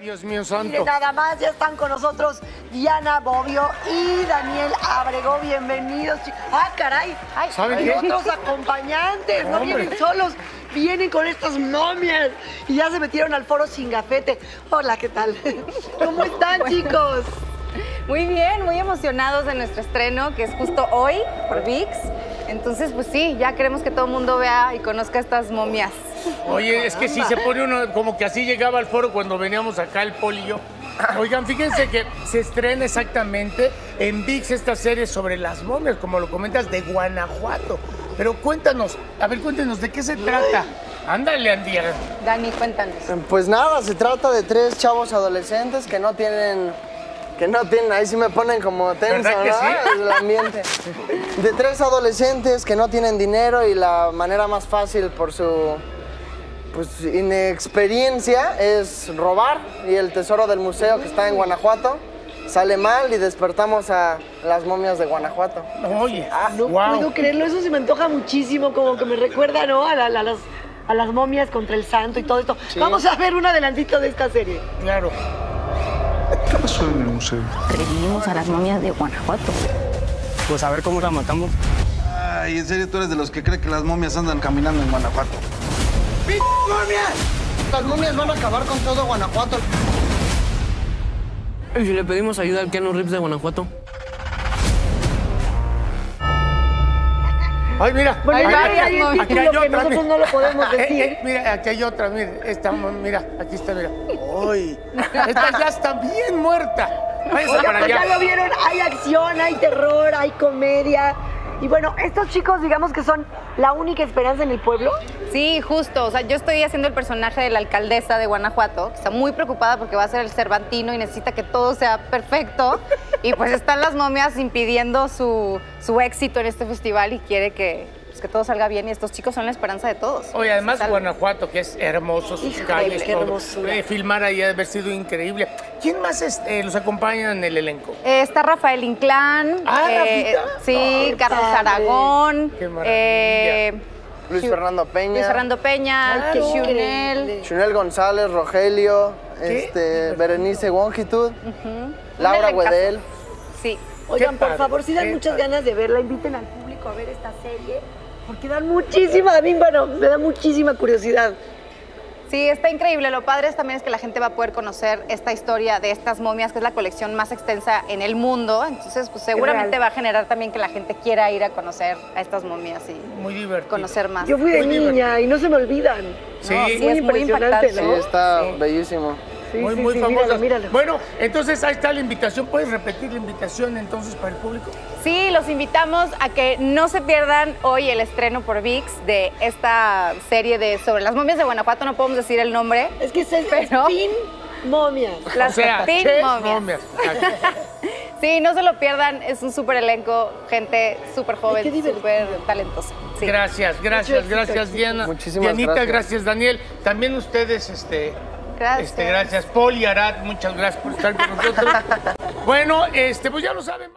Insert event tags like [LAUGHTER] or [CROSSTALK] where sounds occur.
Dios mío Mire, santo. nada más, ya están con nosotros Diana Bobbio y Daniel Abrego. Bienvenidos. Ah, caray. Ay, ¿Saben hay qué? otros acompañantes. No vienen solos, vienen con estas momias. Y ya se metieron al foro sin gafete. Hola, ¿qué tal? [LAUGHS] ¿Cómo están, chicos? Muy bien, muy emocionados de nuestro estreno, que es justo hoy por VIX. Entonces, pues sí, ya queremos que todo el mundo vea y conozca estas momias. Oye, es que sí se pone uno como que así llegaba al foro cuando veníamos acá el Poli y yo. Oigan, fíjense que se estrena exactamente en VIX esta serie sobre las momias, como lo comentas, de Guanajuato. Pero cuéntanos, a ver, cuéntenos, ¿de qué se trata? Ándale, Andy. Dani, cuéntanos. Pues nada, se trata de tres chavos adolescentes que no tienen. Que no tienen, ahí sí me ponen como tenso, ¿Verdad que ¿no? sí? [LAUGHS] El ambiente. De tres adolescentes que no tienen dinero y la manera más fácil por su pues, inexperiencia es robar y el tesoro del museo que está en Guanajuato sale mal y despertamos a las momias de Guanajuato. Oye, No wow. puedo creerlo, eso se me antoja muchísimo, como que me recuerda, ¿no? A, la- a las, a las momias contra el santo y todo esto. Vamos a ver un adelantito de esta serie. Claro. ¿Qué pasó en el museo? Revivimos a las momias de Guanajuato. Pues a ver cómo la matamos. Ay, en serio, tú eres de los que cree que las momias andan caminando en Guanajuato. Las momias van a acabar con todo Guanajuato. ¿Y si le pedimos ayuda al Keanu Reeves de Guanajuato? Ay, mira. Bueno, Ay, hay aquí- hay aquí hay que otra, nosotros mira. no lo podemos [LAUGHS] Eh, decir. eh, mira, aquí hay otra, mira. Esta, mira, aquí está, mira. Uy, esta ya está bien muerta. Váyase para pues ya allá. lo vieron, hay acción, hay terror, hay comedia. Y bueno, estos chicos, digamos que son la única esperanza en el pueblo. Sí, justo. O sea, yo estoy haciendo el personaje de la alcaldesa de Guanajuato, que está muy preocupada porque va a ser el Cervantino y necesita que todo sea perfecto. Y pues están las momias impidiendo su, su éxito en este festival y quiere que, pues, que todo salga bien. Y estos chicos son la esperanza de todos. Oye, además. Guanajuato, que es hermoso, sus Híjole, calles, qué todo. hermosura. Eh, filmar ahí ha de haber sido increíble. ¿Quién más es- eh, los acompaña en el elenco? Eh, está Rafael Inclán. Ah, eh, Rafita. sí, Ay, Carlos padre. Aragón. Qué maravilla. eh, Luis Fernando Peña. Luis Fernando Peña, Qué Chunel. González, Rogelio, ¿Qué? este, Berenice Wongitud, Laura elencazo. Wedel. Sí. Oigan, por favor, si dan muchas padre. ganas de verla, inviten al público a ver esta serie, porque dan muchísima, a mí, bueno, me da muchísima curiosidad. Sí, está increíble. Lo padre es también es que la gente va a poder conocer esta historia de estas momias, que es la colección más extensa en el mundo. Entonces, pues seguramente real. va a generar también que la gente quiera ir a conocer a estas momias y Muy divertido. conocer más. Yo fui de Muy niña y no se me olvidan. Sí, No, sí, muy es muy impresionante, impactante. Sí, ¿no? está Sí. bellísimo. Sí, muy, sí, muy sí, famosas. míralo, míralo. Bueno, entonces ahí está la invitación. ¿Puedes repetir la invitación entonces para el público? Sí, los invitamos a que no se pierdan hoy el estreno por VIX de esta serie de sobre las momias de Guanajuato. No podemos decir el nombre. Es que es el Pero- Spin Momias. Las o sea, Momias. [LAUGHS] Sí, no se lo pierdan. Es un súper elenco, gente súper joven, súper talentosa. Sí. Gracias, gracias, éxito, gracias. Diana. Muchísimas Dianita, gracias. gracias, Daniel. También ustedes, este. Gracias. Este, gracias. Poli Arad, muchas gracias por estar con nosotros. [LAUGHS] bueno, este, pues ya lo saben.